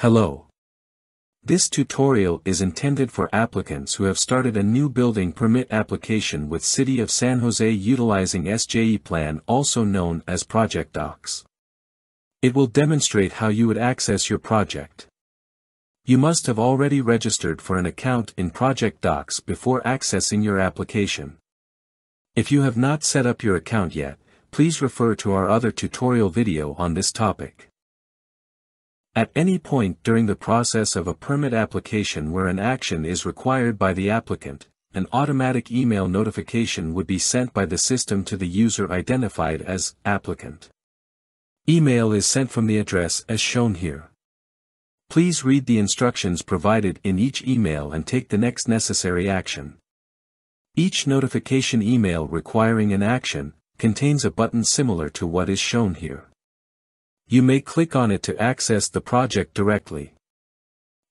Hello. This tutorial is intended for applicants who have started a new building permit application with City of San Jose utilizing SJePlan also known as ProjectDox. It will demonstrate how you would access your project. You must have already registered for an account in ProjectDox before accessing your application. If you have not set up your account yet, please refer to our other tutorial video on this topic. At any point during the process of a permit application where an action is required by the applicant, an automatic email notification would be sent by the system to the user identified as applicant. Email is sent from the address as shown here. Please read the instructions provided in each email and take the next necessary action. Each notification email requiring an action, contains a button similar to what is shown here. You may click on it to access the project directly.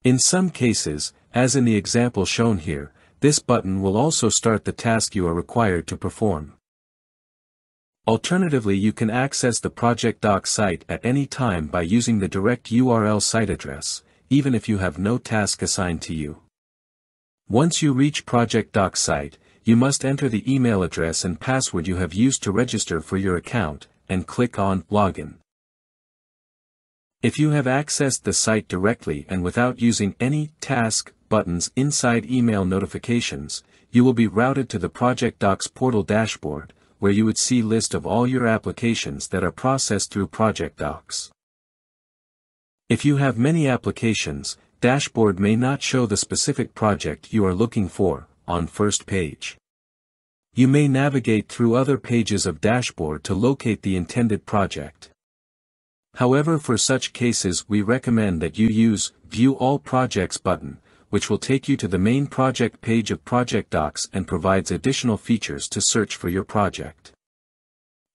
In some cases, as in the example shown here, this button will also start the task you are required to perform. Alternatively you can access the ProjectDox site at any time by using the direct URL site address, even if you have no task assigned to you. Once you reach ProjectDox site, you must enter the email address and password you have used to register for your account, and click on Login. If you have accessed the site directly and without using any task buttons inside email notifications, you will be routed to the ProjectDox portal dashboard, where you would see list of all your applications that are processed through ProjectDox. If you have many applications, dashboard may not show the specific project you are looking for, on first page. You may navigate through other pages of dashboard to locate the intended project. However for such cases we recommend that you use View All Projects button, which will take you to the main project page of ProjectDox and provides additional features to search for your project.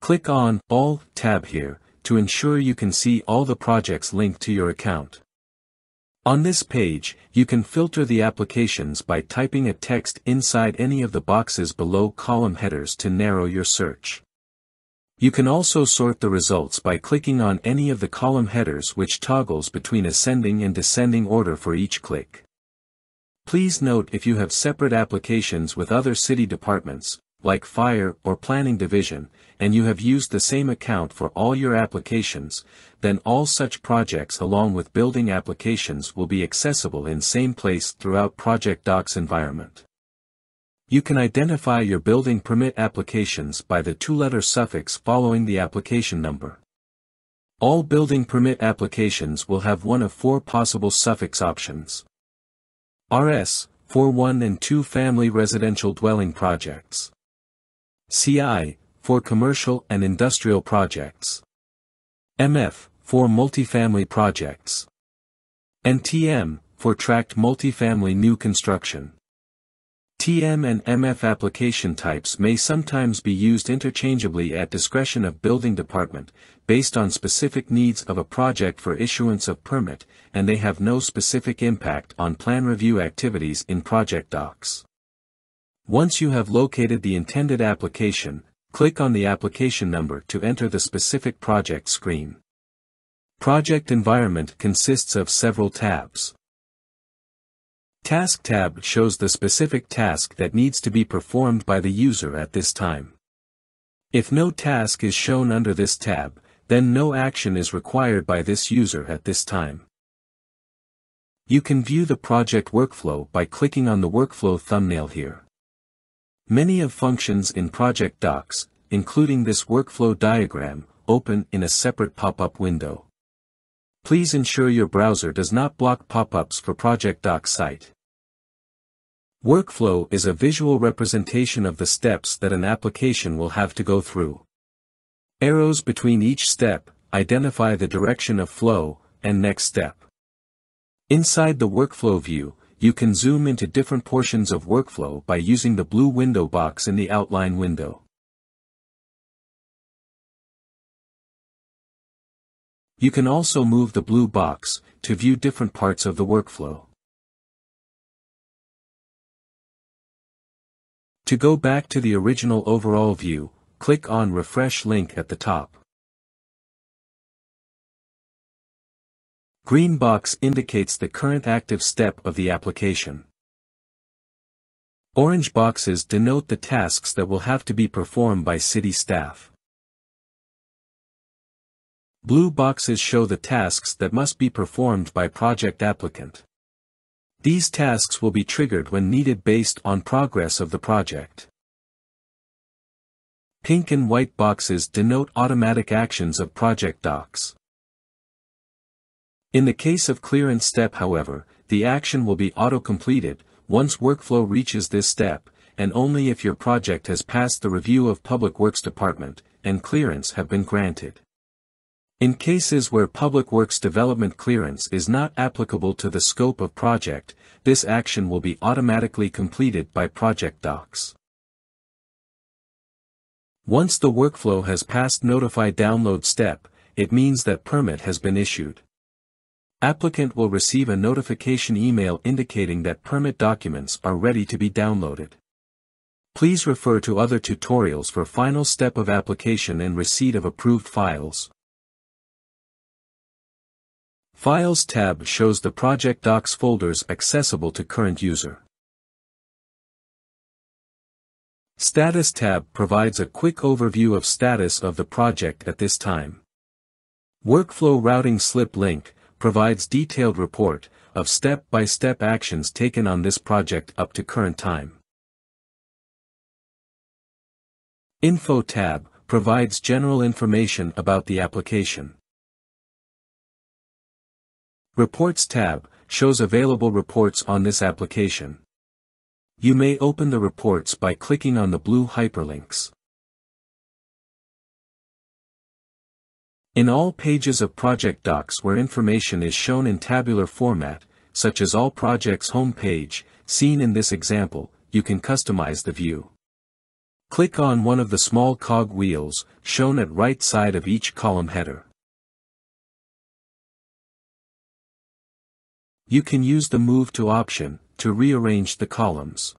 Click on All tab here, to ensure you can see all the projects linked to your account. On this page, you can filter the applications by typing a text inside any of the boxes below column headers to narrow your search. You can also sort the results by clicking on any of the column headers which toggles between ascending and descending order for each click. Please note if you have separate applications with other city departments, like Fire or Planning Division, and you have used the same account for all your applications, then all such projects along with building applications will be accessible in same place throughout ProjectDox environment. You can identify your building permit applications by the two-letter suffix following the application number. All building permit applications will have one of four possible suffix options. RS, for one and two family residential dwelling projects. CI, for commercial and industrial projects. MF, for multifamily projects. And TM, for tract multifamily new construction. TM and MF application types may sometimes be used interchangeably at discretion of building department, based on specific needs of a project for issuance of permit, and they have no specific impact on plan review activities in ProjectDox. Once you have located the intended application, click on the application number to enter the specific project screen. Project environment consists of several tabs. Task tab shows the specific task that needs to be performed by the user at this time. If no task is shown under this tab, then no action is required by this user at this time. You can view the project workflow by clicking on the workflow thumbnail here. Many of functions in ProjectDox, including this workflow diagram, open in a separate pop-up window. Please ensure your browser does not block pop-ups for ProjectDox site. Workflow is a visual representation of the steps that an application will have to go through. Arrows between each step identify the direction of flow and next step. Inside the workflow view, you can zoom into different portions of workflow by using the blue window box in the outline window. You can also move the blue box, to view different parts of the workflow. To go back to the original overall view, click on Refresh link at the top. Green box indicates the current active step of the application. Orange boxes denote the tasks that will have to be performed by city staff. Blue boxes show the tasks that must be performed by project applicant. These tasks will be triggered when needed based on progress of the project. Pink and white boxes denote automatic actions of ProjectDox. In the case of clearance step however, the action will be auto-completed, once workflow reaches this step, and only if your project has passed the review of Public Works Department, and clearance have been granted. In cases where Public Works Development clearance is not applicable to the scope of project, this action will be automatically completed by ProjectDox. Once the workflow has passed Notify Download step, it means that permit has been issued. Applicant will receive a notification email indicating that permit documents are ready to be downloaded. Please refer to other tutorials for final step of application and receipt of approved files. Files tab shows the ProjectDox folders accessible to current user. Status tab provides a quick overview of status of the project at this time. Workflow routing slip link provides detailed report of step-by-step -step actions taken on this project up to current time. Info tab provides general information about the application. Reports tab shows available reports on this application. You may open the reports by clicking on the blue hyperlinks. In all pages of ProjectDox where information is shown in tabular format, such as all projects home page, seen in this example, you can customize the view. Click on one of the small cog wheels, shown at right side of each column header. You can use the Move to option, to rearrange the columns.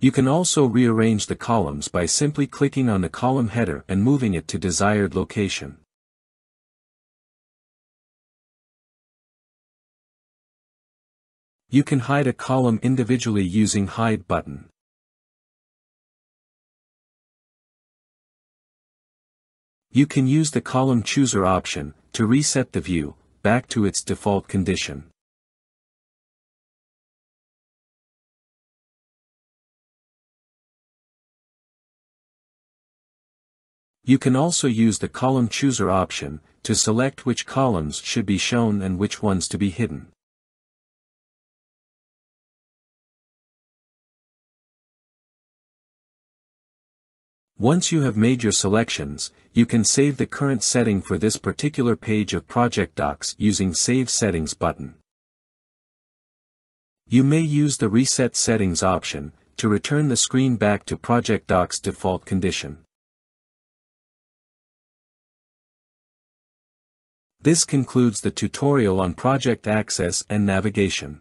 You can also rearrange the columns by simply clicking on the column header and moving it to desired location. You can hide a column individually using Hide button. You can use the column chooser option, to reset the view, back to its default condition. You can also use the column chooser option, to select which columns should be shown and which ones to be hidden. Once you have made your selections, you can save the current setting for this particular page of ProjectDox using Save Settings button. You may use the Reset Settings option, to return the screen back to ProjectDox default condition. This concludes the tutorial on project access and navigation.